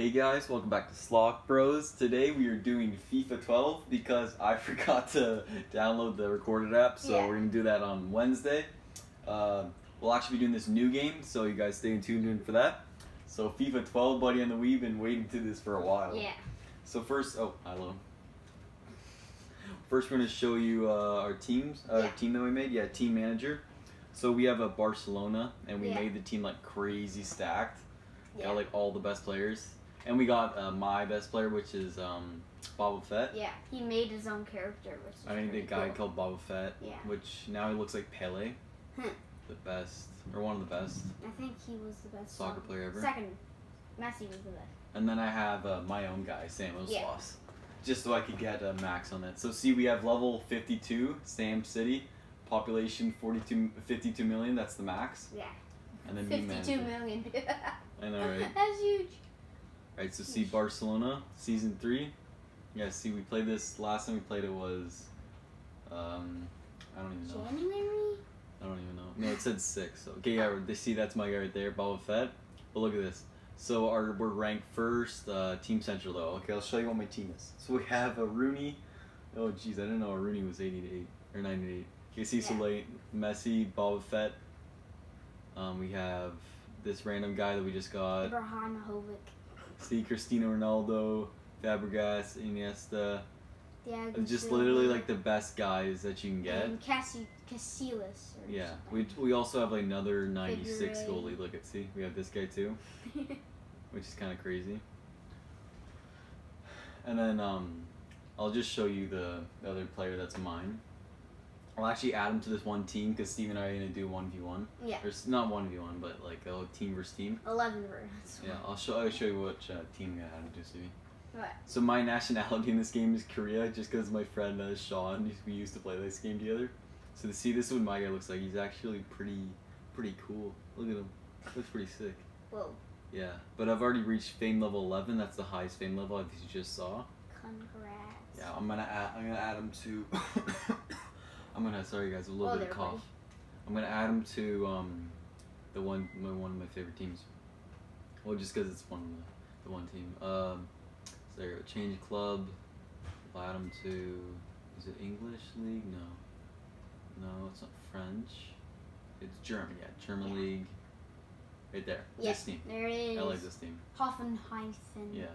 Hey guys, welcome back to Sloth Bros. Today we are doing FIFA 12 because I forgot to download the recorded app, so Yeah. we're gonna do that on Wednesday. Uh, we'll actually be doing this new game, so you guys stay tuned in for that. So FIFA 12, buddy, and the we've been waiting to this for a while. Yeah. So first, oh, hello. First, we're gonna show you uh, our teams, uh, Yeah. team that we made. Yeah, team manager. So we have a Barcelona, and we Yeah. made the team like crazy stacked. Got like all the best players, and we got uh, my best player, which is um, Boba Fett. Yeah. He made his own character, which I made a guy cool. called Boba Fett, Yeah. which now he looks like Pele, Hmm. the best or one of the best. I think he was the best Soccer player ever. Second, Messi was the best. And then I have uh, my own guy, Sam Yeah. Just so I could get a max on it. So see, we have level 52, Sam City, population 42, 52 million. That's the max. Yeah. And then me Fifty-two manager. million. I know, right? That's huge. Right, so see Barcelona season three. Yeah, see we played this last time we played it was, um, I don't even know. January. I don't even know. No, it said six. Okay, yeah, they see that's my guy right there, Boba Fett. But look at this. So our we're ranked first, uh, Team Central though. Okay, I'll show you what my team is. So we have a Rooney. Oh jeez, I didn't know a Rooney was eighty eight or ninety eight. Okay, see so Yeah. late. Messi, Boba Fett. Um, we have this random guy that we just got. Ibrahimovic. See Cristiano Ronaldo, Fabregas, Iniesta. Thiago Just literally like the best guys that you can get. And Cassi- Casillas. Yeah, we, we also have like another 96 goalie. Look at see, we have this guy too, which is kind of crazy. And then um, I'll just show you the, the other player that's mine. I'll actually add him to this one team because Steve and I are gonna do one v one. yeah. Or not one v one, but like a team versus team. Eleven versions. Yeah, I'll show I'll show you which uh, team I add him to Stevie. What? So my nationality in this game is Korea, just because my friend uh, Sean, we used to play this game together. So to see this is what my guy looks like. He's actually pretty, pretty cool. Look at him. Looks pretty sick. Whoa. Yeah, but I've already reached fame level 11. That's the highest fame level as you just saw. Congrats. Yeah, I'm gonna add. I'm gonna add him to. I'm gonna. Sorry guys, a little Oh, bit of cough. I'm gonna add him to um, the one my one of my favorite teams. Well, just because it's one of the, the one team. Um, so there you go. Change club. I'll add him to. Is it English league? No. No, it's not French. It's German. Yeah, German Yeah. league. Right there. Yeah, This team. There it is. I like this team. Hoffenheim. Yeah.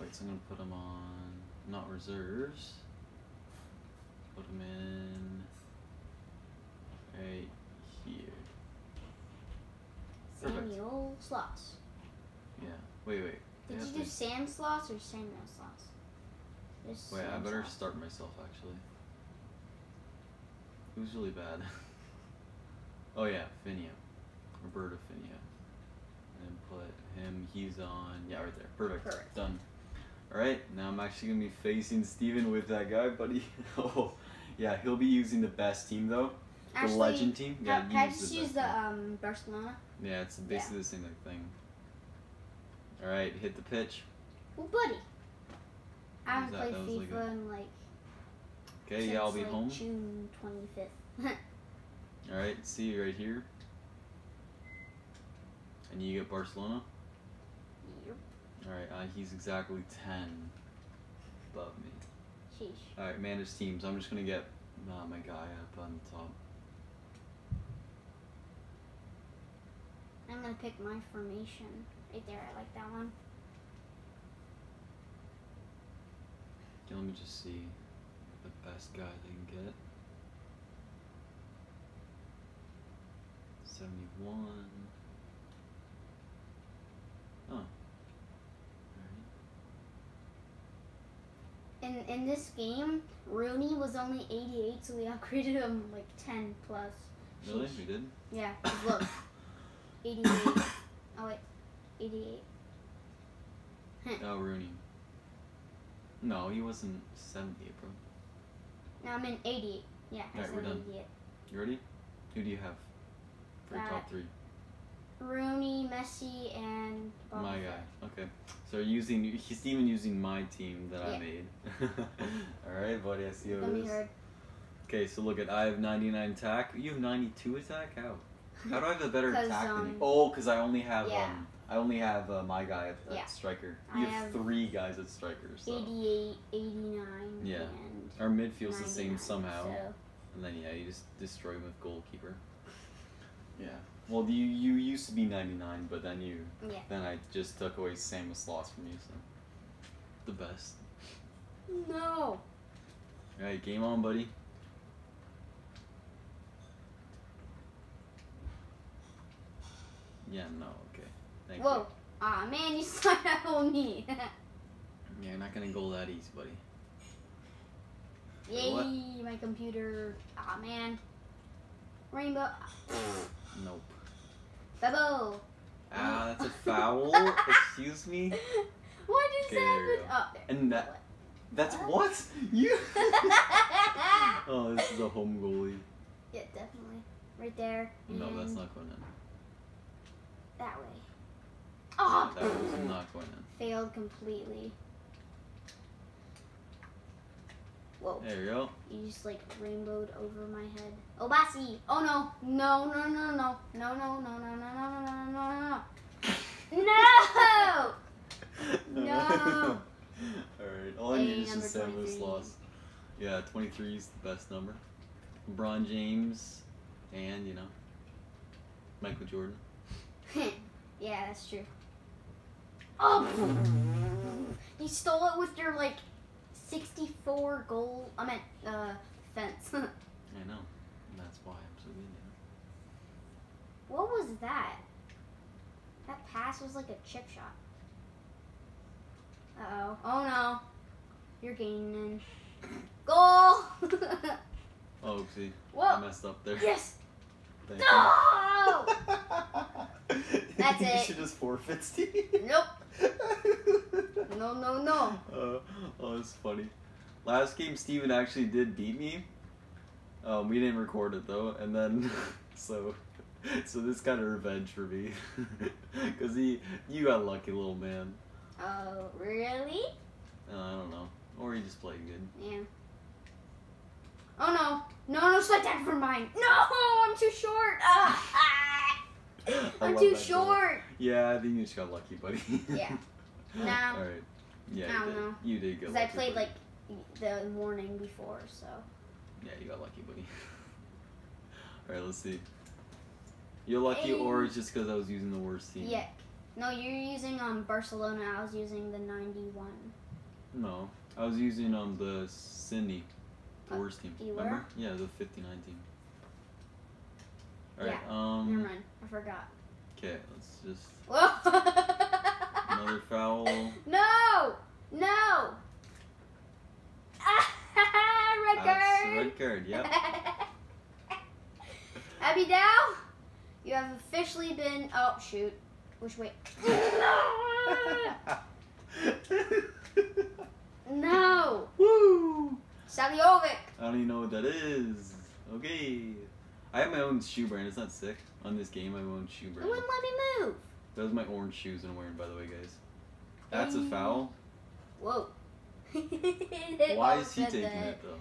Wait, so I'm gonna put him on not reserves. Put him in right here. Perfect. Samuel Sloss. Yeah. Wait, wait. Did you do please. Sam Sloss or Samuel Sloss? Just Wait, I better start myself actually. Who's really bad? oh yeah, Finia. Roberto Finia. And put him, he's on, yeah, right there. Perfect. Perfect. Done. Alright, now I'm actually going to be facing Steven with that guy, buddy. oh, yeah, he'll be using the best team though. The Actually, legend team. Yeah, can I just the use the um Barcelona? Yeah, it's basically the same like thing. Alright, hit the pitch. Oh, buddy. I haven't that? played That was like FIFA a- in like Okay, yeah, I'll be like home. June twenty fifth. Alright, see you right here. And you get Barcelona. Yep. Alright, uh, he's exactly 10 above me. Sheesh. Alright, manage teams. I'm just gonna get uh, my guy up on the top. I'm gonna pick my formation right there. I like that one. Okay, let me just see the best guy they can get. 71. Oh. Alright. In in this game, Rooney was only 88, so we upgraded him like 10 plus. Really? Sheesh. We did? Yeah, look. 88. oh wait, 88. Oh, Rooney. No, he wasn't 70, bro. Now I'm in 88. Yeah, Alright, we're done. You ready? Who do you have for your Uh, top three? Rooney, Messi, and Boba my guy. Okay. So using he's even using my team that I made. All right, buddy. I see how it is. heard. Okay, so look at I have 99 attack. You have 92 attack. How? How do I have a better attack than you? um, Oh, because I only have yeah. um I only have uh, my guy at, at Yeah. striker. You have, have three guys at striker. So 88, 89, Yeah. and our midfield's the same somehow, So. and then yeah, you just destroy him with goalkeeper. Yeah. Well, you you used to be 99, but then you Yeah. then I just took away Samus loss from you. So the best. No. All right, game on, buddy. Yeah, no, okay. Thank Whoa. Ah man, you slide out on me. Yeah, you're not gonna go that easy, buddy. Yay, my computer. Ah man. Rainbow. Nope. Bubble. Ah, that's a foul. Excuse me. What just Okay, there you happened? go. Oh, there. And that that's What? what you. oh, this is a home goalie. yeah, definitely. Right there. No, that's not going in. That way. Oh, that was not going in. failed completely. Whoa. There you go. You just like rainbowed over my head. Oh, Bassi! Oh no! No, no, no, no. No, no, no, no, no, no, no, no, no, no. No! No. Alright, all I Hey, need is just Samus 23. loss. Yeah, 23 is the best number. LeBron James and, you know, Michael Jordan. yeah, that's true. Oh! You stole it with your like 64 goal. I meant, uh, fence. I know. And that's why I'm so good, you what was that? That pass was like a chip shot. Uh oh. Oh no. You're gaining. Goal! Oh, see. I Whoa! messed up there. Yes! Thank No! That's you it. You should just forfeit, Steve. Nope. No, no, no. Uh, oh, it's funny. Last game, Steven actually did beat me. Um, we didn't record it though, and then so so this kind of revenge for me, cause he you got lucky, little man. Oh, really? Uh, I don't know, or he just played good. Yeah. Oh no. No, no, slide down for mine. No, I'm too short. Ah, ah. I'm too goal. short. Yeah, I think you just got lucky, buddy. Yeah. No. All right. Yeah, I you don't did. know. You did get Because. I played buddy. like the morning before, so. Yeah, you got lucky, buddy. All right, let's see. You're lucky, Hey. or it's just because I was using the worst team. Yeah. No, you're using um Barcelona. I was using the 91. No, I was using um the Sydney, the Oh, worst team. you were? Remember? Yeah, the 59 team. All right. Never Um. mind. I forgot. Okay, let's just another foul. No! No! red That's card! red card. Yep. Abidal, you have officially been. Oh, shoot. Which way? no! Woo! Saliovic! I don't even know what that is. Okay. I have my own shoe brand. It's not sick. On this game, I have my own shoe It brand. wouldn't let me move. Those are my orange shoes I'm wearing, by the way, guys. That's a foul. Whoa. Why is he taking that. it though?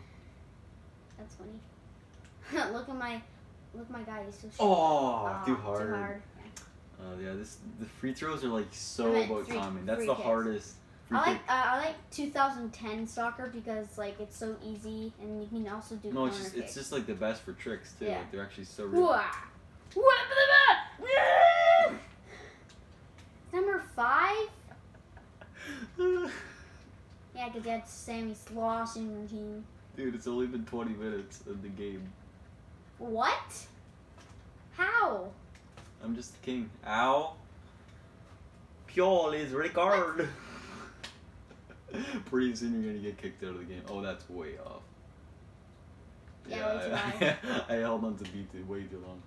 That's funny. look at my, look at my guy. He's so short. Oh, Ah, too hard. Too hard. Uh, yeah, this the free throws are like so about timing. That's the kicks. hardest. I like uh, I like 2010 soccer because like it's so easy and you can also do. No, it's just it's just like the best for tricks too. Yeah. Like they're actually so real. Whoa. What the Woo! Number five? Yeah, because you had Sammy Slosh in your team. Dude, it's only been 20 minutes of the game. What? How? I'm just the king. Ow. Pure is regard. Pretty soon you're gonna get kicked out of the game. Oh, that's way off. Yeah, too I, I, held on to beat it way too long.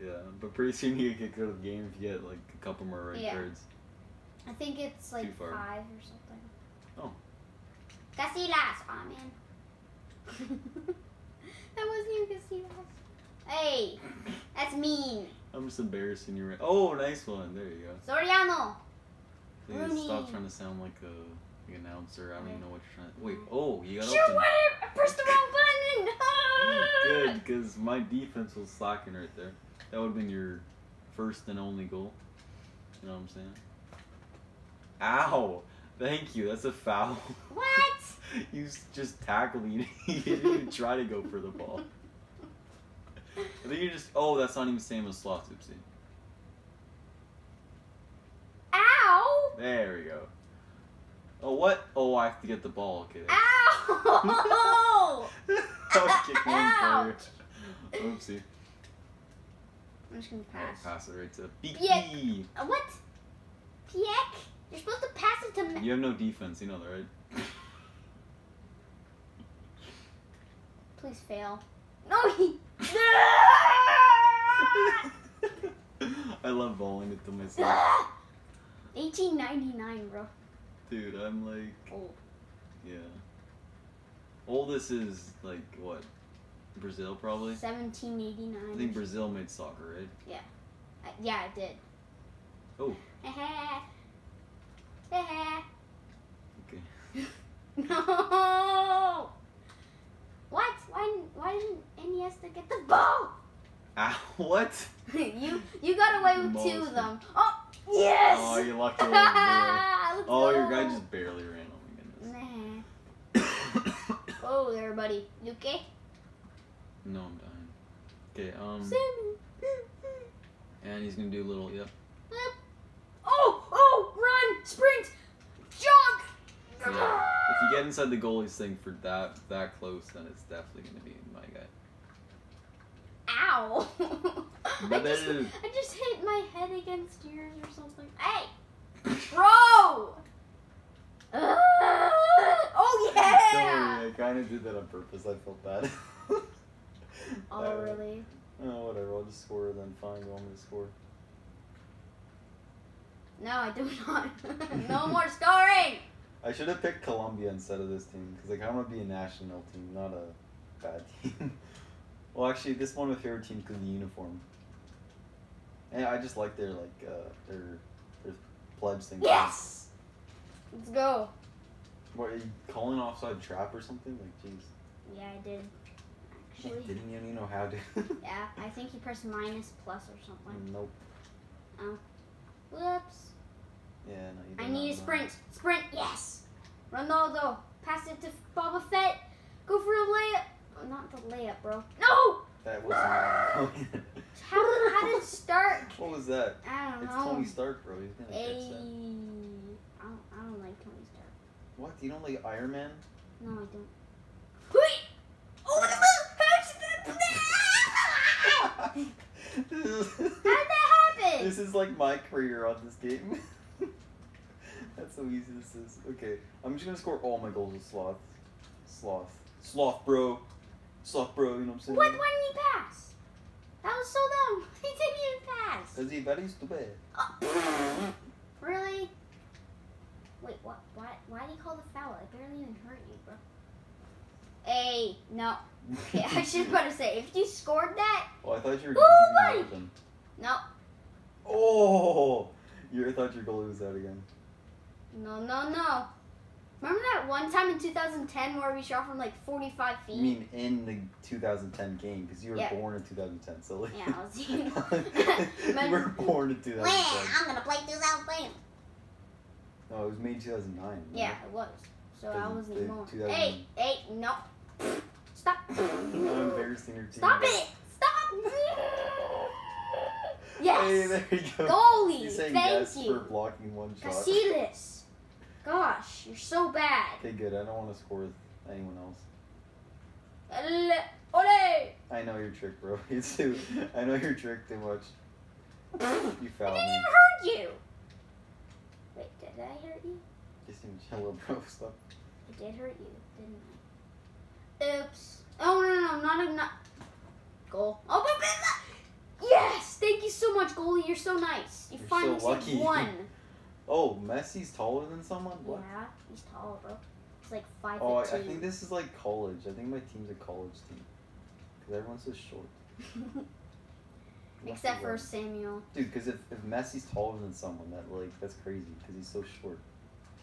Yeah, but pretty soon you get kicked out of the game if you get like a couple more red Yeah. cards. I think it's like five or something. Oh. Casillas! Aw, man. that wasn't even. Hey, that's mean. I'm just embarrassing you right. Oh, nice one. There you go. Soriano. Please Rooney. stop trying to sound like a like an announcer. I don't even know what you're trying. To... Wait. Mm. Oh, you got Shoot, open. what? I pressed the wrong button. Good, because my defense was slacking right there. That would have been your first and only goal. You know what I'm saying? Ow! Thank you. That's a foul. What? you just tackled me. you didn't even try to go for the ball. I think you just. Oh, that's not even the same as sloth, oopsie. Ow! There we go. Oh, what? Oh, I have to get the ball. Okay. Ow! I was kicking first. Oopsie. I'm just gonna I'll pass. pass it right to. Beaky. Uh, what? Piqué? You're supposed to pass it to me. You have no defense, you know that, right? Please fail. No, he. I love bowling it to myself. 1899, bro. Dude, I'm like, Oh. yeah. Oldest is like what? Brazil probably. 1789. I think Brazil made soccer, right? Uh, yeah, it did. Oh, Heh heh. okay. No! What? Why, why didn't Iniesta get the ball? Ah, what? you you got away with two of them. Oh, yes! Oh, you lucky little boy. Oh, your guy just barely ran. Oh my Nah. goodness. Oh, there, buddy. You okay? no, I'm dying. Okay, um, Sammy. and he's gonna do a little. Yep. Oh, oh, run, sprint, jog. Yeah. If you get inside the goalie's thing for that that close, then it's definitely gonna be my guy. Ow! I, just, I just hit my head against yours or something. Hey, bro! Uh, oh yeah! Sorry, I kind of did that on purpose. I felt bad. Oh Uh, really? Oh, whatever. I'll just score then. Fine. You want me to score? No, I do not. no more scoring. I should have picked Colombia instead of this team because like I want to be a national team, not a bad team. well, actually, this one of my favorite teams because the uniform. And I just like their like uh, their their pledge thing. Yes. Let's go. What are you calling offside trap or something? Like, jeez. Yeah, I did. Actually. Didn't you even know how to? Yeah, I think he pressed minus plus or something. nope. Oh, Whoops. Yeah, no. You I need a know. sprint. Sprint, yes. Ronaldo, pass it to Boba Fett. Go for a layup. Oh, not the layup, bro. No. That wasn't. How did how did it start? what was that? I don't It's. Tony Stark, bro. He's gonna Hey, catch that. I don't, I don't like Tony Stark. What? You don't like Iron Man? No, I don't. Wait. Oh, what the How did that happen? This is like my career on this game. That's how easy this is. Okay, I'm just gonna score all my goals with Sloth. Sloth. Sloth, bro. Sloth, bro, you know what I'm saying? What? Why didn't he pass? That was so dumb. He didn't even pass. Because he very stupid. Oh. Really? Wait, what? Why? Why did he call the foul? I barely even hurt you, bro. Hey, no. Okay, I was just about to say, if you scored that, well, I thought you were Oh leaving my- no, Oh! You I thought your goalie was out again. no, no, no. Remember that one time in 2010 where we shot from like 45 feet? You mean in the 2010 game? Because you were Yeah. born in 2010, silly. Yeah, I was- you you were born in 2010. I'm gonna play 2010. No, it was made 2009. Yeah, it was. So I wasn't the born. 2000 Hey, hey, no. Stop. I'm embarrassing your team. Stop it! Stop! Hey, yes! there you go. Goalie, He's saying thank yes you. for blocking one shot. Casillas. Gosh, you're so bad. Okay, good. I don't want to score with anyone else. El- Ole! I know your trick, bro. You too. I know your trick too much. You I didn't me. even hurt you. Wait, did I hurt you? Just in chill, bro. Stop. I did hurt you, didn't I? Oops. Oh no no no, not a not. Goal. Oh but, but, but- yes! Thank you so much, goalie. You're so nice. You You're finally so lucky. one. Oh, Messi's taller than someone? What? Yeah, he's tall, bro. He's like five Oh, I, I think this is like college. I think my team's a college team. Because everyone's so short. Except for Samuel. Dude, because if, if Messi's taller than someone, that like that's crazy. Because he's so short.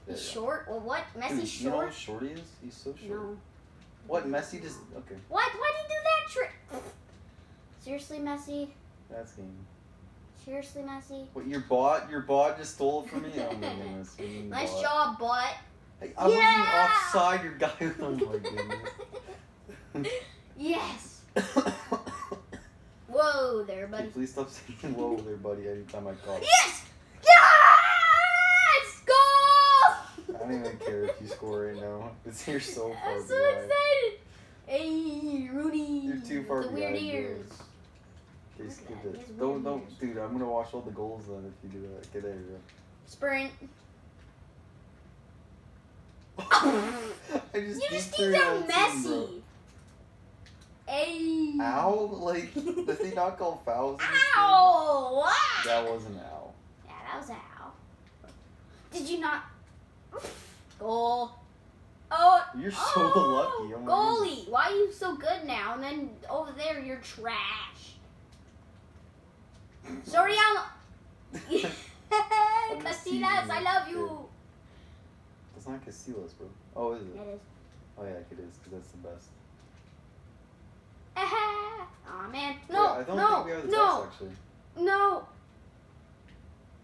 There He's you go. short? Well, what? Dude, short. You know how short? short he is? He's so short. No. What? Messi just okay. What? Why'd he do that trick? Seriously, Messi? That's game. Seriously, Messi. What your bot? Your bot just stole it from me. Oh my goodness. Nice bot. job, butt. Hey, I Yeah! wasn't offside. Your guy. Oh my goodness. yes. Whoa there, Hey, buddy. please stop saying "whoa" there, buddy. Anytime I call. Yes! Yes! Goal! I don't even care if you score right now. It's you're so far I'm so behind. excited. Hey, Rooney. You're too far the weird behind. ears. Okay, skip it. Don't, don't, ears. dude. I'm gonna watch all the goals then if you do that. Okay, there you Sprint. I just You just keep down on bro. Hey. Ow! Like, does he not call fouls? in this game? Ow! That was an owl. Yeah, that was an ow. Did you not? Goal. Oh. You're so oh, lucky. Oh my Goalie, why are you so good now? And then over there, you're trash. Goodness. Casillas, I love you. That's not Casillas, bro. Oh, is it? It is. Oh yeah, it is, because that's the best. Aw, man. Yeah, No, I don't no, think we are the no, best, actually. no.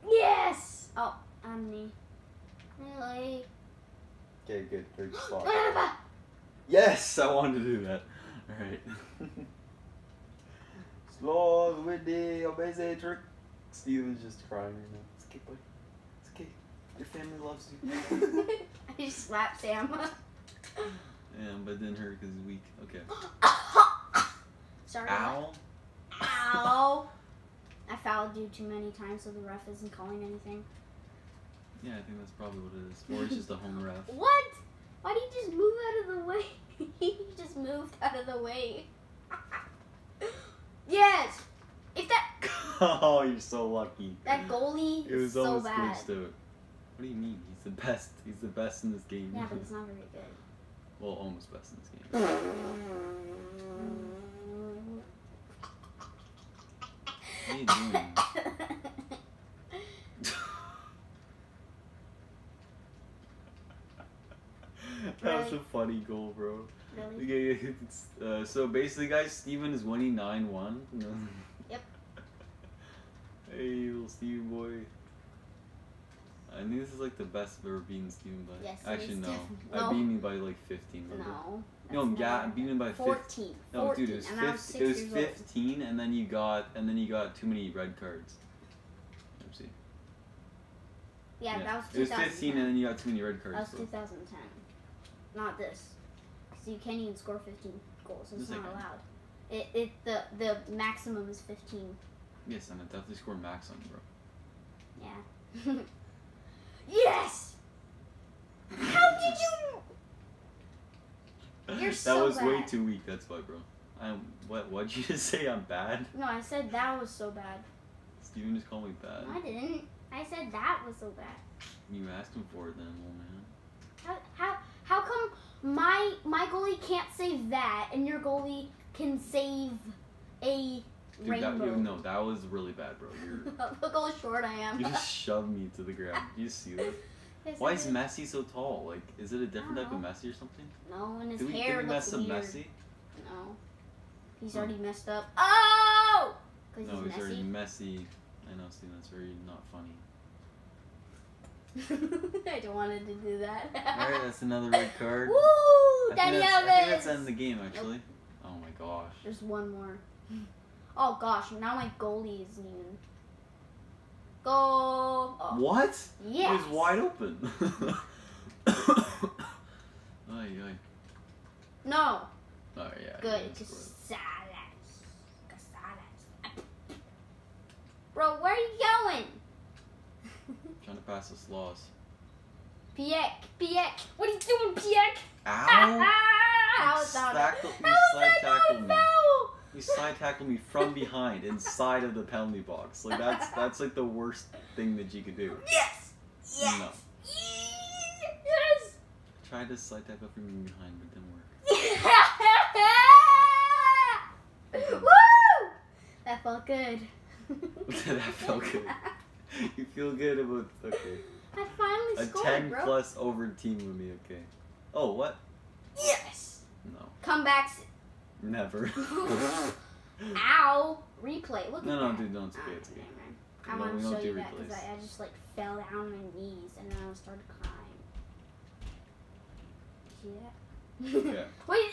Yes. Oh, Omni. Really? Okay, good. Great spot. Ah! Yes, I wanted to do that. Alright. Slow with the obese trick. Steven's just crying right now. It's okay, buddy. It's okay. Your family loves you. I just slapped Sam. yeah, but it didn't hurt because he's weak. Okay. Sorry. Ow. Ow. I fouled you too many times, so the ref isn't calling anything. Yeah, I think that's probably what it is. Or it's just a home ref. What? Why did you just move out of the way? he just moved out of the way. yes. If that oh, you're so lucky. that goalie It was is so almost bad. glitched out. What do you mean? He's the best. He's the best in this game. Yeah, but it's not very good. well, almost best in this game. What are you doing? that was a funny goal, bro. really? Okay, it's, uh, so basically, guys, Steven is winning 9 1. Yep. Hey, little Steven boy. I think this is like the best I've ever beaten Steven by. Yes, Actually, is no. I beat me by like 15. remember? No. No, yeah, I'm beating by 15. 14. No, 14. dude, it was, and was 15, it was years old. 15, and then you got and then you got too many red cards. Oopsie. Yeah, that was It was 15, and then you got too many red cards. That was so- 2010. Not this. So you can't even score 15 goals. It's not allowed. It, it the the maximum is 15. Yes, and I definitely scored max on bro. Yeah. yes. How did you? You're that so was way too weak. That's why, bro. I'm what? What'd you just say? I'm bad. No, I said that was so bad. Steven just called me bad. No, I didn't. I said that was so bad. You asked him for it, then, old man. How how how come my my goalie can't save that and your goalie can save a Dude, rainbow? that, you, no, that was really bad, bro. You're, Look how short I am. you just shoved me to the ground. Do you see that? Why is. Messi so tall? Like, is it a different type of. Messi or something? No, and his Did we, hair did we looks mess up weird. Messi? No, he's Hmm. already messed up. Oh, because No, he's he's already messy. I know, Steven. That's very not funny. I don't wanted to do that. All right, that's another red card. Woo, I Danny that's, I think that's end the game, actually. Oh my gosh. There's one more. Oh gosh, now my goalie is even. Go. Oh, What? It was wide open. ay, ay. No. Oh, yeah. Good. guess, Casillas. Casillas. Bro, where are you going? Trying to pass this loss. Piqué. Piqué. What are you doing, Piqué? Ow! That? Tackle- you How is slide that not a foul? You side-tackle me from behind, inside of the penalty box. Like that's that's like the worst thing that you could do. Yes. Yes. No. Yes. Tried to slide tackle from behind, but it didn't work. Woo! That felt good. that felt good. You feel good about okay. I finally A scored, ten bro. plus over team would be okay. Oh what? Yes. No, Comebacks. Never. Ow. Replay. Look No, at no, that. dude, no, it's okay, Ah, it's okay. I well, want we to don't show do you that because. I, I just like fell down on my knees and then I started crying. See that? Yeah. Wait.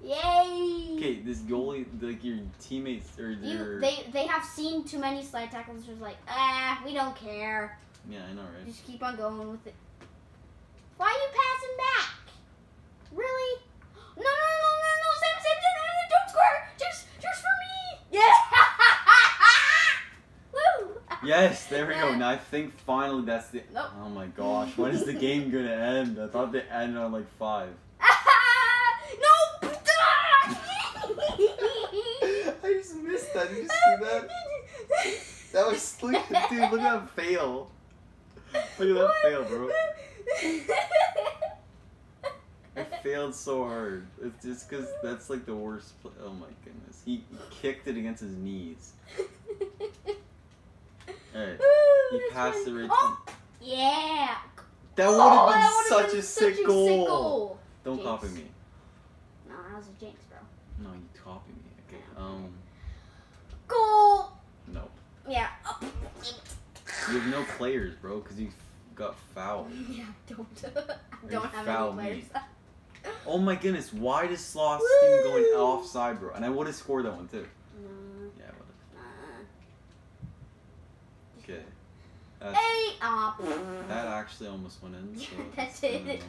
Yay! Okay, this goalie, like your teammates or You, their. they they have seen too many slide tackles. Just like ah, we don't care. yeah, I know, right? Just keep on going with it. Why are you passing back? Really? No, no, no, no, no, Sam, Sam, Sam, no, no, don't score. Just, just for me. Yeah. Woo. Yes, there we go. Now I think finally that's the. Nope. Oh my gosh, when is the game gonna end? I thought they ended on like five. no. I just missed that. Did you see that? That was look, dude. Look at that fail. Look at that fail, bro. I failed so hard. It's just because that's like the worst. Play. Oh my goodness, he, he kicked it against his knees. Alright, he passed the right. Oh, yeah. That would Oh, have been that would've such been a sick goal. Don't Jinx. copy me. No, that was a jinx, bro. No, you copy me. Okay. Um. Goal. No. Yeah. You have no players, bro, because you got fouled. Yeah, don't. I don't have any players. Oh my goodness, why does Sloth team going Woo! offside, bro? And I would have scored that one too. No, Yeah, I would nah. have. Okay. That's, ah. that actually almost went in. So Yeah, that's it.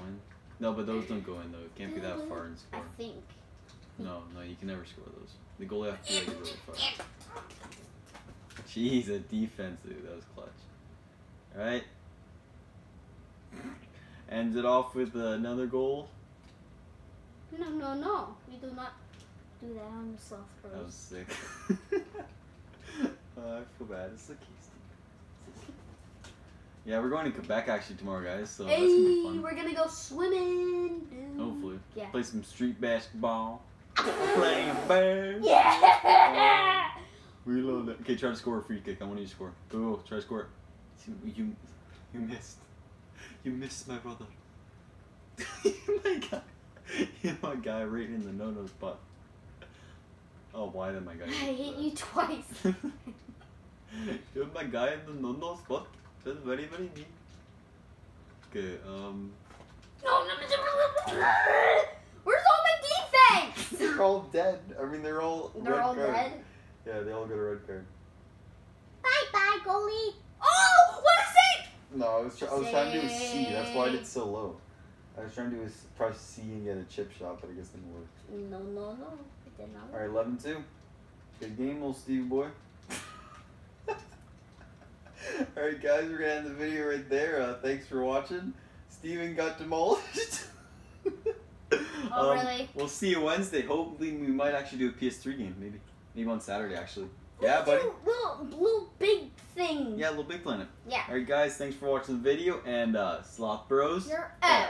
No, but those don't go in though. It can't be that far and I think. No, no, you can never score those. The goalie has to be like really far. Jeez, a defense, dude. That was clutch. Alright. Ends it off with another goal. No, no, no. We do not do that on the soft. That was sick. oh, I feel bad. It's okay, Steve. Yeah, we're going to Quebec actually tomorrow, guys. So that's gonna be fun. we're gonna go swimming, dude. Hopefully, Yeah. play some street basketball. Playing bear. Yeah. Oh, Reload it. Okay, try to score a free kick. I want you to score. Go, go, try to score. You, you, you missed. You missed my brother. my guy. You're my guy right in the no-no spot. Oh, why did my guy? I hit you twice. You're my guy in the no-no spot. That's very, very neat. Okay, um... No, no, no, no, no. Where's all my defense? They're all dead. I mean, they're all They're red all card. dead. Yeah, they all got a red card. Bye bye, goalie. Oh, what a save! No, I was, try- I was trying to do a C. That's why I did so low. I was trying to do a s- press C and get a chip shot, but I guess it didn't work. No, no, no. It did not. All right, 11 2. Good game, old Steve boy. All right, guys, we're gonna end the video right there. Uh, thanks for watching. Steven got demolished. Oh, Um, really? We'll see you Wednesday. Hopefully, we might actually do a PS3 game. Maybe, maybe on Saturday actually. Yeah, buddy. Little, little blue big thing. Yeah, Little Big Planet. Yeah. All right, guys, thanks for watching the video, and uh, Sloth Bros. You're out.